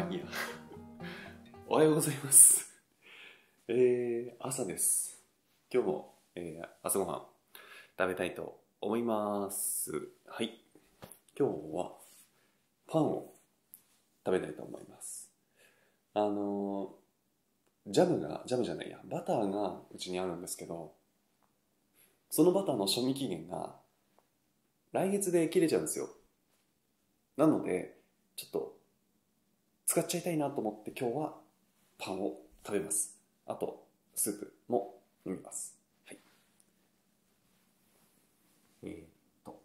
まあいいや。おはようございます。えー、朝です。今日も、えー、朝ごはん食べたいと思います。はい。今日はパンを食べたいと思います。あのー、ジャムが、ジャムじゃないや、バターがうちにあるんですけど、そのバターの賞味期限が来月で切れちゃうんですよ。なので、ちょっと使っちゃいたいなと思って今日はパンを食べます。あと、スープも飲みます。はい。えー、っと。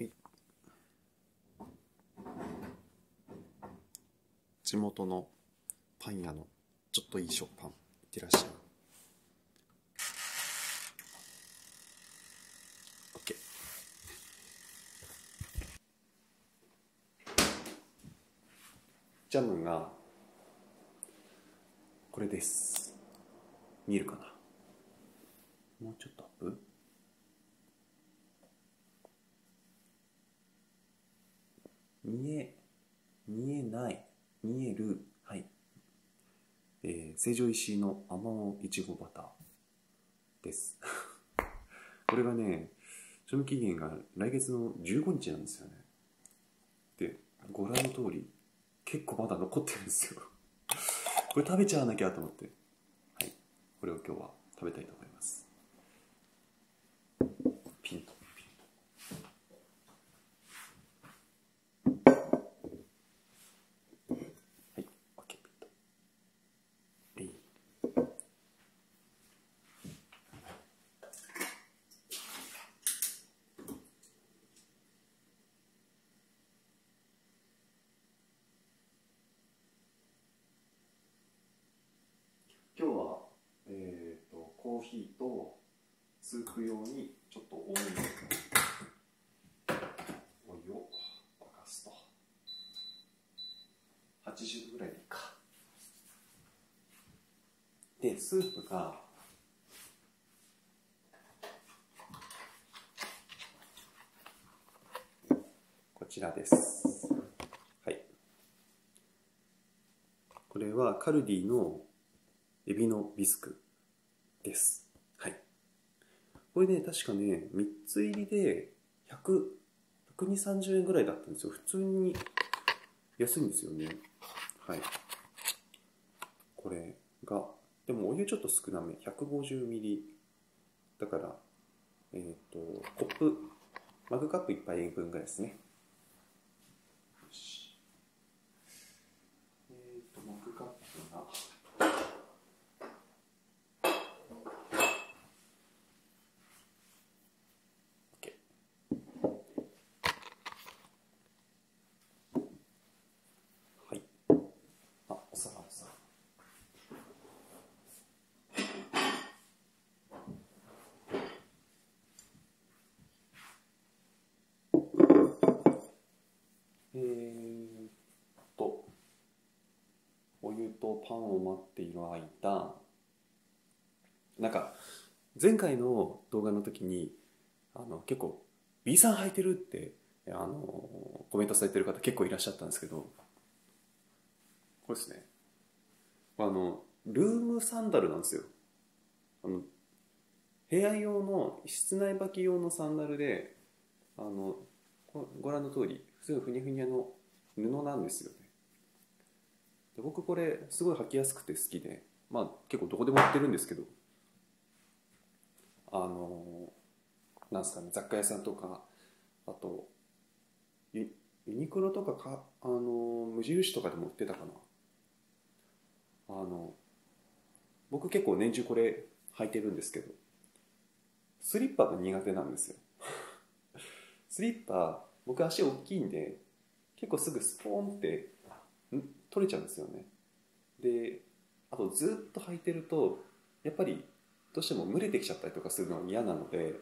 えい地元のパン屋のちょっといい食パンいってらっしゃいジャムがこれです。見えるかな？もうちょっとアップ？見え見えない。見える。はい。えー、成城石井のあまおいちごバターです。これがね賞味期限が来月の15日なんですよね。でご覧の通り結構まだ残ってるんですよ。これ食べちゃわなきゃと思って。はい。これを今日は食べたいと思いますピンとピンとはい OK ピンとえい今日は、えー、ヒーとスープ用にちょっと多めにお湯を沸かすと。80度ぐらいでいいか。でスープがこちらです。はい。これはカルディのエビのビスク。です。はい。これね確かね3つ入りで100 12030円ぐらいだったんですよ。普通に安いんですよね。はい。これがでもお湯ちょっと少なめ。150ミリ。だからえっ、とコップマグカップ1杯分ぐらいですねよしえっ、とマグカップがはい。あ、お皿、お皿。えーっと、お湯とパンを待っている間、なんか、前回の動画の時に、あの、結構、B さん履いてるって、あの、コメントされてる方結構いらっしゃったんですけど、これですね。あの、ルームサンダルなんですよ。あの、部屋用の、室内履き用のサンダルで、あの、ご覧の通り、すごいふにゃふにゃの布なんですよね。で僕これ、すごい履きやすくて好きで、まあ結構どこでも売ってるんですけど、あの、なんすかね、雑貨屋さんとか、あと、ユユニクロとかか、あの、無印とかでも売ってたかな。あの、僕結構年中これ履いてるんですけど、スリッパが苦手なんですよ。スリッパ、僕足大きいんで、結構すぐスポーンって取れちゃうんですよね。で、あとずっと履いてると、やっぱりどうしても蒸れてきちゃったりとかするのが嫌なので、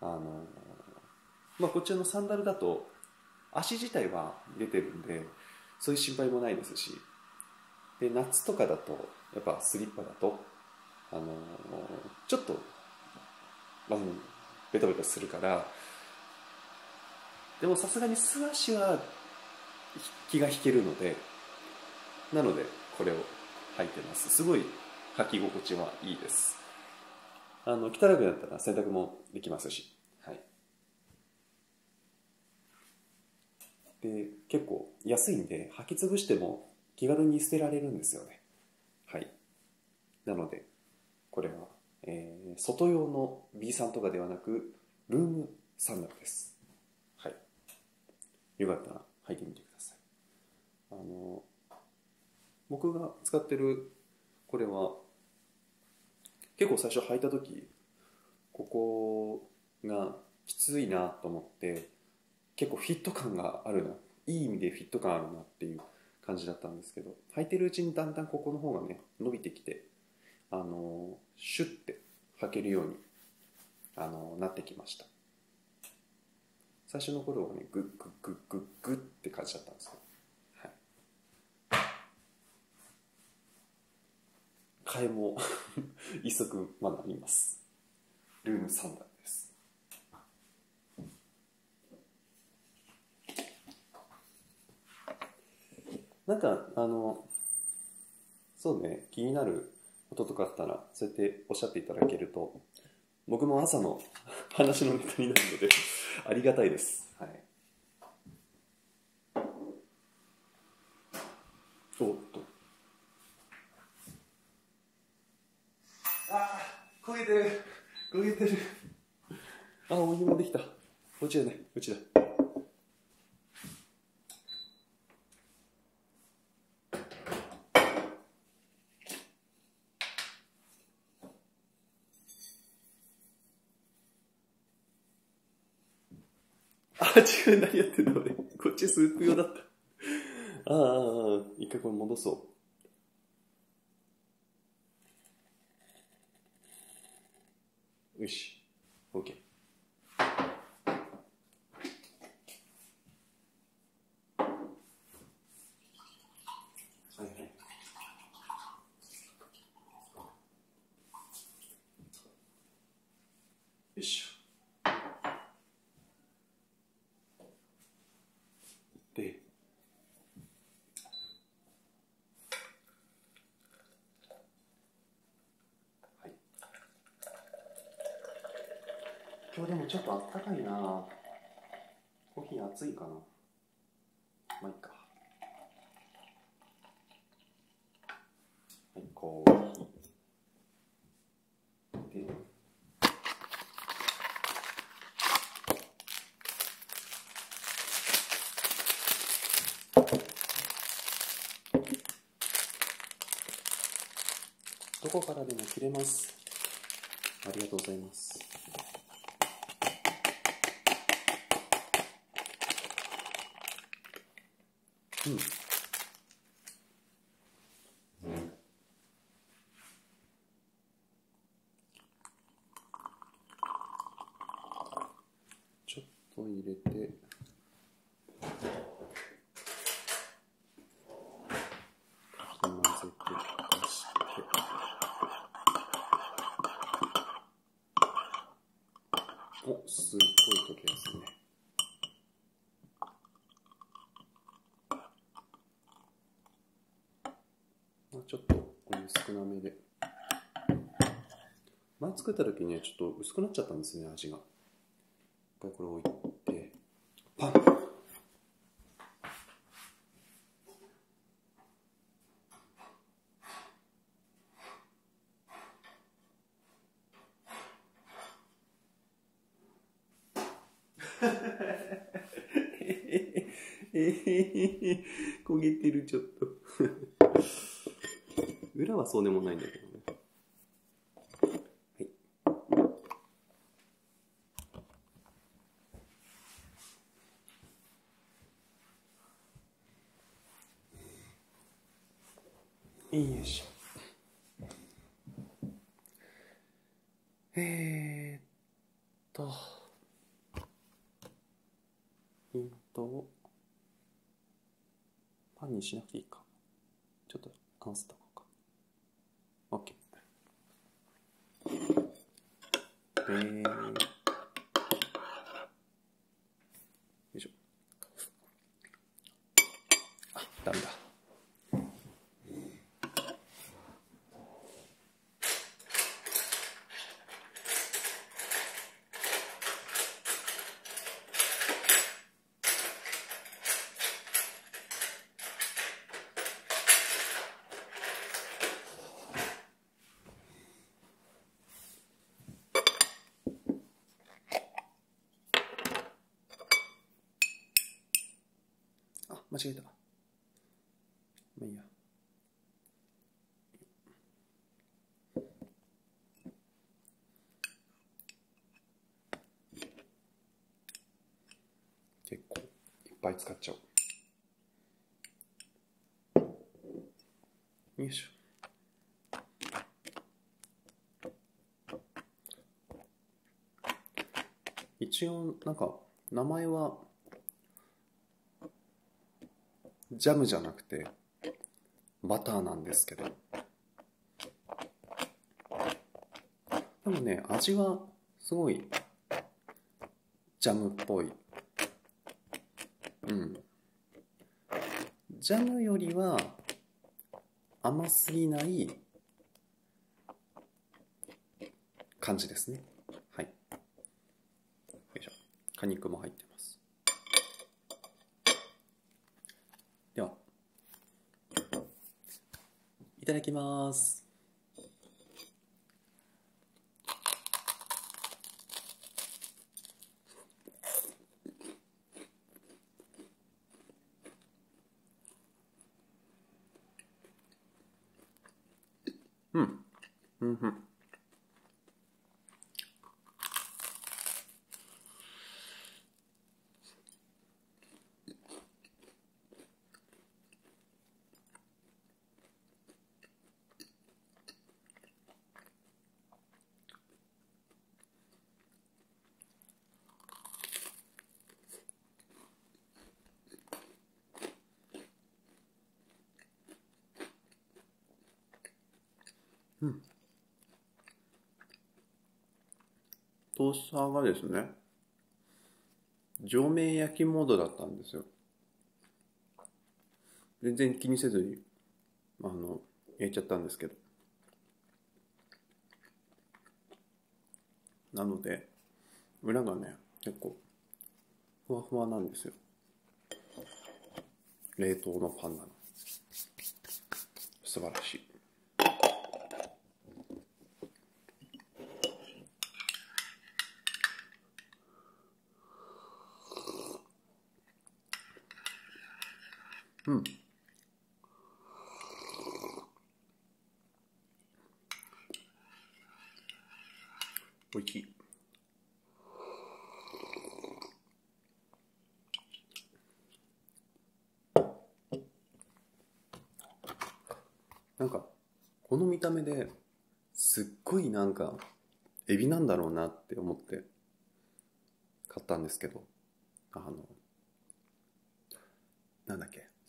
あの、まあこちらのサンダルだと足自体は出てるんで、そういう心配もないですし、で、夏とかだと、やっぱスリッパだと、あのちょっと、まあ、ベトベトするからでもさすがに素足は気が引けるのでなのでこれを履いてます。すごい履き心地はいいです。あの汚くなったら洗濯もできますし、はい、で結構安いんで履き潰しても気軽に捨てられるんですよね。はい。なのでこれは、えー、外用の B さんとかではなくルームサンダルです。はい。よかったら履いてみてください。あの僕が使ってるこれは結構最初履いた時ここがきついなと思って結構フィット感があるな。いい意味でフィット感あるなっていう感じだったんですけど履いてるうちにだんだんここの方がね伸びてきてあのシュッて履けるようにあのなってきました。最初の頃はねグッグッグッグッグッって感じだったんですけど。替えも 一足まだあります。ルーム3段です。なんかあのそうね気になることとかあったらそうやっておっしゃっていただけると僕も朝の 話のネタになるのでありがたいですはいおっと焦げてる。焦げてる。あお湯もできた。こっちだね。うちだ。あ違う何やってんの俺。こっちスープ用だった。ああ一回これ戻そう。よし OK はいはいよいしょではい今日でもちょっとあったかいな。コーヒー熱いかな。まあいいか。はいコーヒー。でどこからでも切れます。ありがとうございます。うんちょっと入れてかき混ぜて溶かしておすっごい溶けますねまあちょっとお湯少なめで前作った時にねちょっと薄くなっちゃったんですね味が。一回これ置いて。パン。え え焦げてるちょっと。裏はそうでもないんだけどねはいよいしょえー、っとヒントをパンにしなくていいかちょっと合わせた方が OK えー、よいしょあダメだあ間違えた。まあいいや。結構いっぱい使っちゃう。よいしょ。一応なんか名前はジャムじゃなくてバターなんですけど。でもね味はすごいジャムっぽい。うん。ジャムよりは甘すぎない感じですね。はい。よいしょ。果肉も入ってますではいただきます。うん。うんうん。トースターがですね上面焼きモードだったんですよ。全然気にせずにあの焼いちゃったんですけど。なので裏がね結構ふわふわなんですよ。冷凍のパンなの。素晴らしい。うん。おいしい。なんかこの見た目ですっごいなんかエビなんだろうなって思って買ったんですけどあの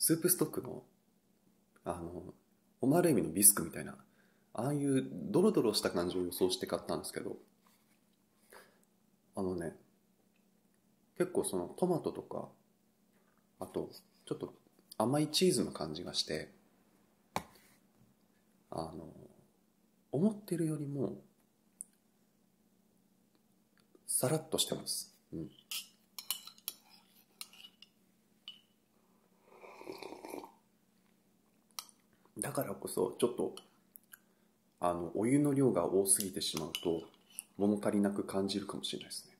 スープストックのあのオマールエビのビスクみたいなああいうドロドロした感じを予想して買ったんですけどあのね結構そのトマトとかあとちょっと甘いチーズの感じがしてあの思ってるよりもさらっとしてます、うん、だからこそちょっとあのお湯の量が多すぎてしまうと物足りなく感じるかもしれないですね。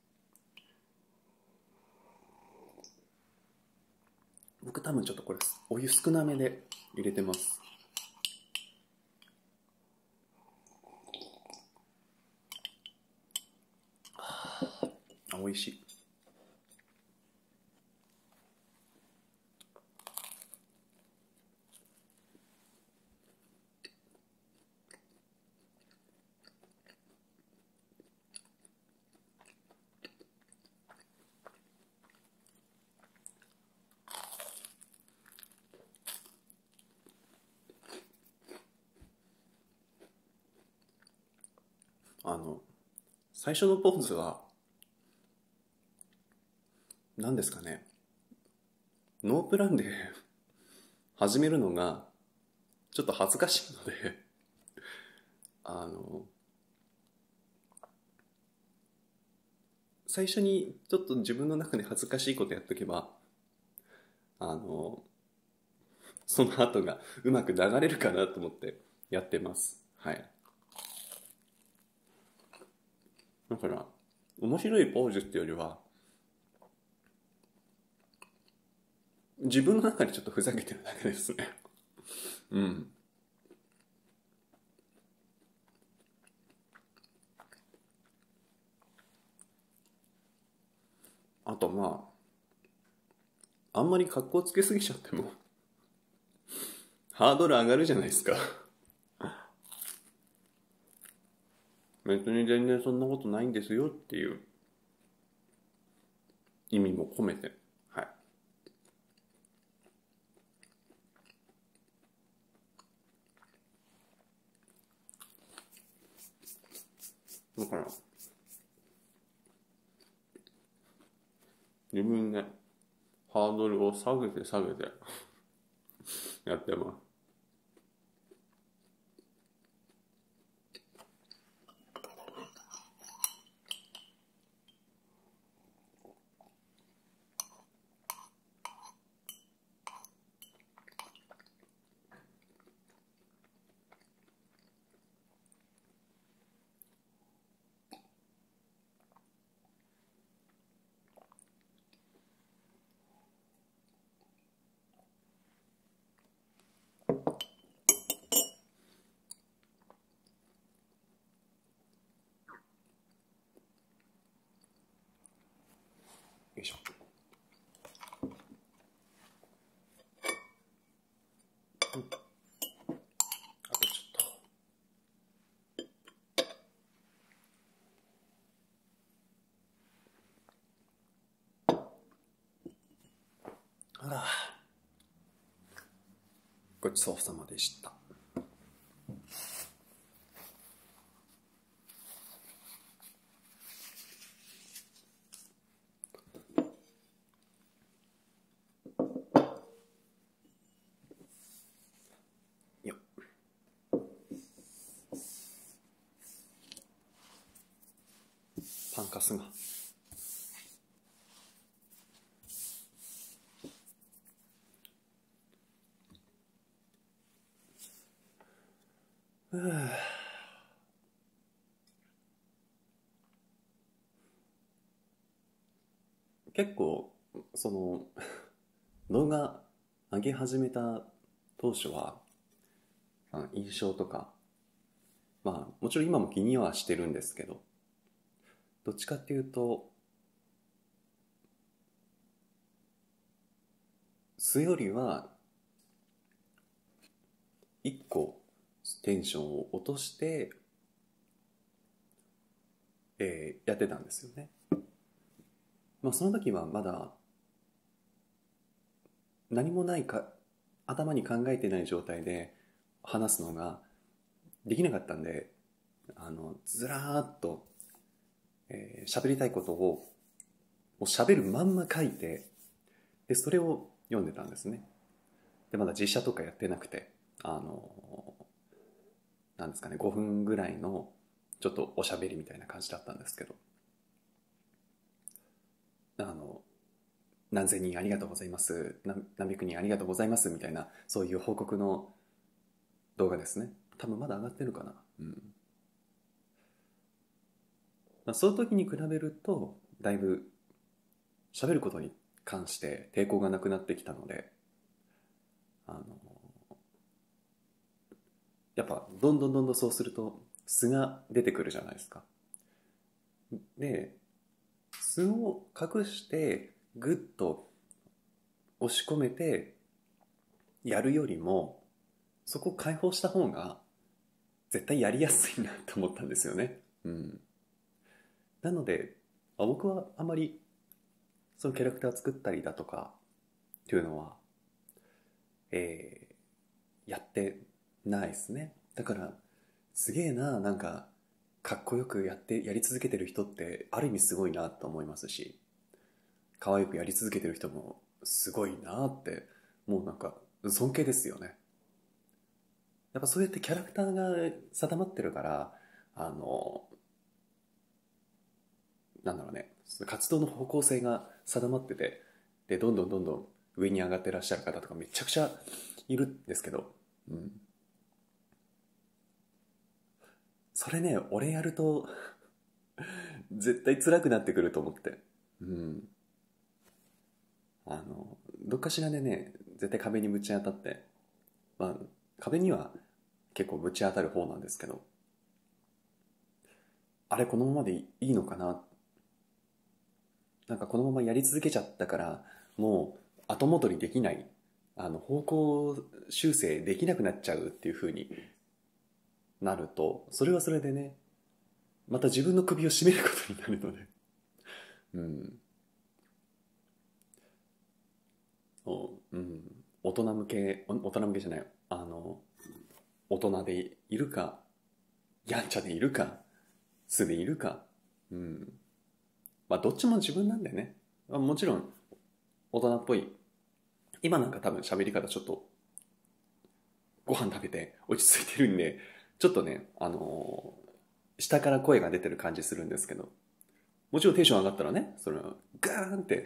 僕多分ちょっとこれお湯少なめで入れてます。あ美味しいあの最初のポーズは何ですかね。ノープランで 始めるのがちょっと恥ずかしいので あの最初にちょっと自分の中で恥ずかしいことやっとけばあのその後がうまく流れるかなと思ってやってます。はい。だから面白いポーズっていうよりは自分の中でちょっとふざけてるだけですね。うん。あとまああんまり格好つけすぎちゃってもハードル上がるじゃないですか。別に全然そんなことないんですよっていう。意味も込めて。はい。だから自分でハードルを下げて下げてやってます。ごちそうさまでした。パンカスが。結構その 動画上げ始めた当初は印象とかまあもちろん今も気にはしてるんですけどどっちかっていうと素よりは一個テンションを落として、えーやってたんですよね。まあその時はまだ何もないか頭に考えてない状態で話すのができなかったんであのずらーっとえー喋りたいことをもう喋るまんま書いてでそれを読んでたんですねでまだ実写とかやってなくてあのなんですかね5分ぐらいのちょっとおしゃべりみたいな感じだったんですけど。あの何千人ありがとうございます何百人ありがとうございますみたいなそういう報告の動画ですね。多分まだ上がってるかな。うん。まあ、その時に比べるとだいぶ喋ることに関して抵抗がなくなってきたのであのやっぱどんどんどんどんそうすると素が出てくるじゃないですか。で素を隠してグッと押し込めてやるよりもそこを解放した方が絶対やりやすいなと思ったんですよね。うん。なのであ僕はあまりそのキャラクター作ったりだとかっていうのは、えーやってないですね。だからすげえななんかかっこよくやってやり続けてる人ってある意味すごいなと思いますし可愛くやり続けてる人もすごいなってもうなんか尊敬ですよね。やっぱそうやってキャラクターが定まってるからあのなんだろうね活動の方向性が定まっててでどんどんどんどん上に上がってらっしゃる方とかめちゃくちゃいるんですけど、うん、それね俺やると絶対辛くなってくると思って。うん。あのどっかしらでね絶対壁にぶち当たって。まあ壁には結構ぶち当たる方なんですけど。あれこのままでいいのかな？なんかこのままやり続けちゃったからもう後戻りできない。あの方向修正できなくなっちゃうっていうふうになるとそれはそれでねまた自分の首を絞めることになるので。うん。おうん。大人向け大人向けじゃないあの大人でいるかやんちゃでいるか素でいるか。うん。まあどっちも自分なんだよね、まあ、もちろん大人っぽい。今なんか多分喋り方ちょっとご飯食べて落ち着いてるんでちょっとねあのー、下から声が出てる感じするんですけど。もちろんテンション上がったらねそれはガーンって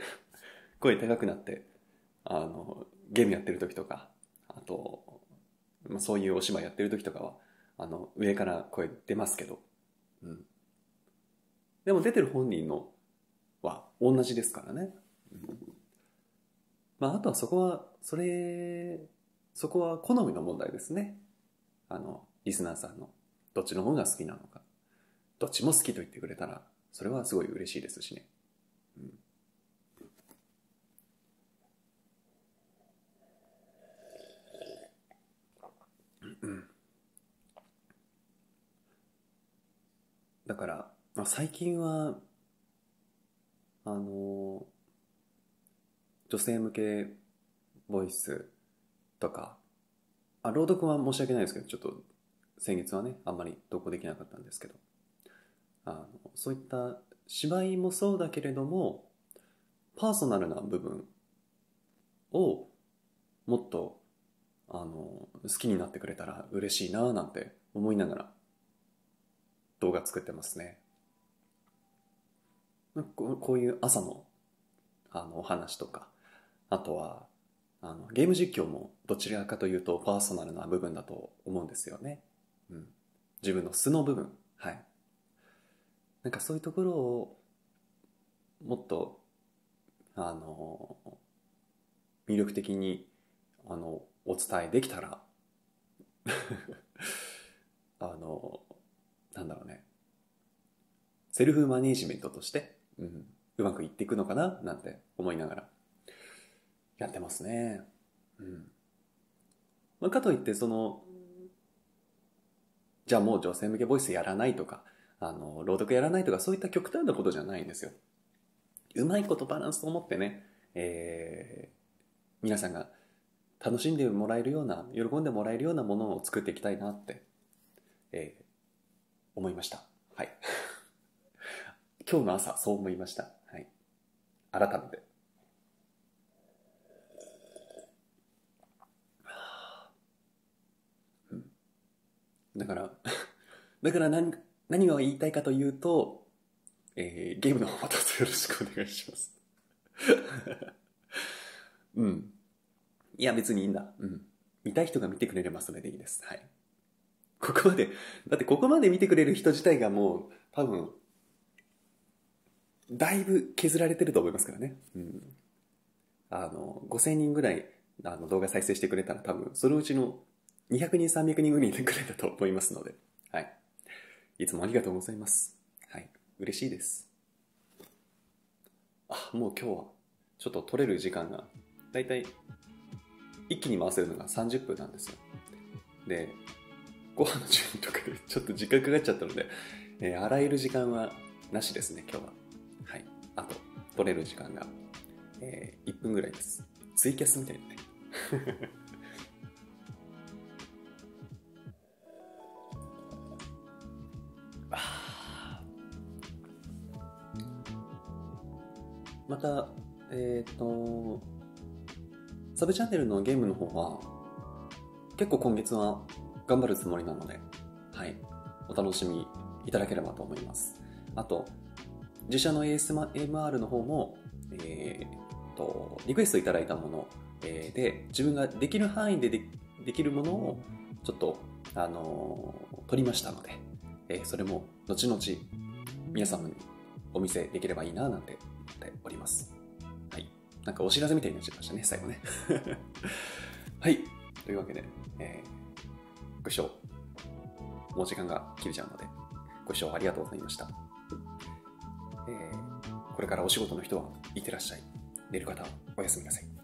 声高くなってあのゲームやってる時とかあと、まあ、そういうお芝居やってる時とかはあの上から声出ますけど、うん、でも出てる本人のは同じですからね、まあ、あとはそこはそれそこは好みの問題ですね。あのリスナーさんのどっちの方が好きなのか。どっちも好きと言ってくれたらそれはすごい嬉しいですしね、うん、だから、まあ、最近はあの女性向けボイスとかあ朗読は申し訳ないですけどちょっと先月はねあんまり投稿できなかったんですけど。あのそういった芝居もそうだけれどもパーソナルな部分をもっとあの好きになってくれたら嬉しいななんて思いながら動画作ってますね。こういう朝のあのお話とかあとはあのゲーム実況もどちらかというとパーソナルな部分だと思うんですよね、うん、自分の素の部分。はい。なんかそういうところをもっとあの魅力的にあのお伝えできたら あのなんだろうね。セルフマネージメントとして、うん、うまくいっていくのかな？なんて思いながら。やってますね。うん。まあ、かといって、その、じゃあもう女性向けボイスやらないとか、あの、朗読やらないとか、そういった極端なことじゃないんですよ。うまいことバランスと思ってね、えー、皆さんが楽しんでもらえるような、喜んでもらえるようなものを作っていきたいなって、えー、思いました。はい。今日の朝、そう思いました。はい。改めて。だから だから何、何を言いたいかというと、えー、ゲームの方またよろしくお願いします うん。いや、別にいいんだ。うん。見たい人が見てくれればそれでいいです。はい。ここまで、だってここまで見てくれる人自体がもう、多分、だいぶ削られてると思いますからね。うん。あの、5000人ぐらい、あの、動画再生してくれたら多分、そのうちの200人、300人ぐらいいてくれたと思いますので、はい。いつもありがとうございます。はい。嬉しいです。あ、もう今日は、ちょっと取れる時間が、だいたい、一気に回せるのが30分なんですよ。で、ご飯の準備とかでちょっと時間かかっちゃったので、えー、洗える時間はなしですね、今日は。はい。あと、取れる時間が、えー、1分ぐらいです。ツイキャスみたいなね。また、えっ、と、サブチャンネルのゲームの方は、結構今月は頑張るつもりなので、はい、お楽しみいただければと思います。あと、自社の ASMR の方も、えー、と、リクエストいただいたもの、えー、で、自分ができる範囲でできるものを、ちょっと、あのー、取りましたので、えー、それも後々皆様にお見せできればいいななんてっております。はい。なんかお知らせみたいになっちゃいましたね、最後ね。はい。というわけで、えー、ご視聴、もう時間が切れちゃうので、ご視聴ありがとうございました。えー、これからお仕事の人はいってらっしゃい。寝る方はおやすみなさい。